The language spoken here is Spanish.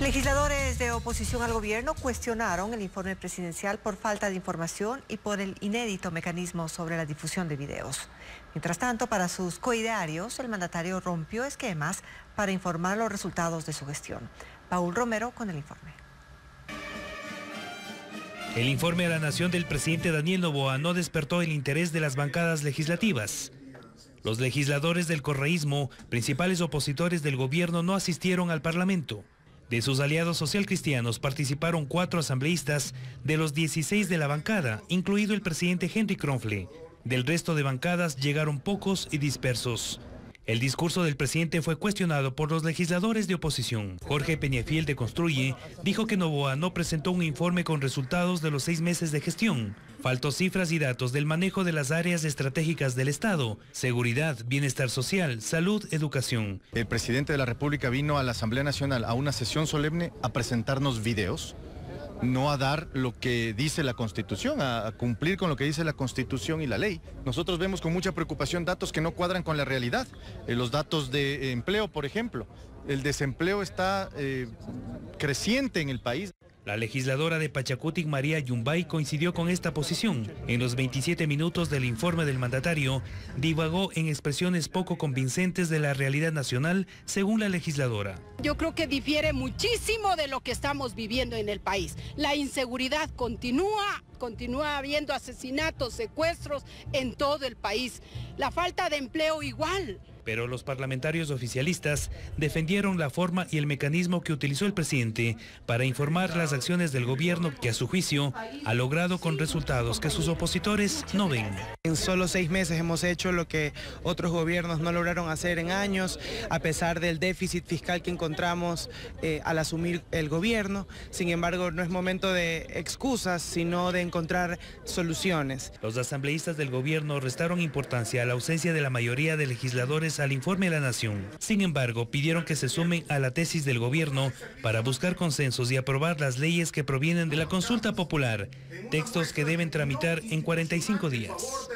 Legisladores de oposición al gobierno cuestionaron el informe presidencial por falta de información y por el inédito mecanismo sobre la difusión de videos. Mientras tanto, para sus coidearios, el mandatario rompió esquemas para informar los resultados de su gestión. Paul Romero con el informe. El informe a la nación del presidente Daniel Novoa no despertó el interés de las bancadas legislativas. Los legisladores del correísmo, principales opositores del gobierno, no asistieron al Parlamento. De sus aliados socialcristianos participaron cuatro asambleístas de los 16 de la bancada, incluido el presidente Henry Kronfle. Del resto de bancadas llegaron pocos y dispersos. El discurso del presidente fue cuestionado por los legisladores de oposición. Jorge Peñafiel de Construye dijo que Novoa no presentó un informe con resultados de los seis meses de gestión. Faltó cifras y datos del manejo de las áreas estratégicas del Estado, seguridad, bienestar social, salud, educación. El presidente de la República vino a la Asamblea Nacional a una sesión solemne a presentarnos videos no a dar lo que dice la Constitución, a, cumplir con lo que dice la Constitución y la ley. Nosotros vemos con mucha preocupación datos que no cuadran con la realidad. Eh, los datos de empleo, por ejemplo. El desempleo está eh, creciente en el país. La legisladora de Pachacutic, María Yumbay, coincidió con esta posición. En los 27 minutos del informe del mandatario, divagó en expresiones poco convincentes de la realidad nacional, según la legisladora. Yo creo que difiere muchísimo de lo que estamos viviendo en el país. La inseguridad continúa, continúa habiendo asesinatos, secuestros en todo el país. La falta de empleo igual pero los parlamentarios oficialistas defendieron la forma y el mecanismo que utilizó el presidente para informar las acciones del gobierno que a su juicio ha logrado con resultados que sus opositores no ven. En solo seis meses hemos hecho lo que otros gobiernos no lograron hacer en años, a pesar del déficit fiscal que encontramos eh, al asumir el gobierno. Sin embargo, no es momento de excusas, sino de encontrar soluciones. Los asambleístas del gobierno restaron importancia a la ausencia de la mayoría de legisladores al informe de la Nación. Sin embargo, pidieron que se sumen a la tesis del gobierno para buscar consensos y aprobar las leyes que provienen de la consulta popular, textos que deben tramitar en 45 días.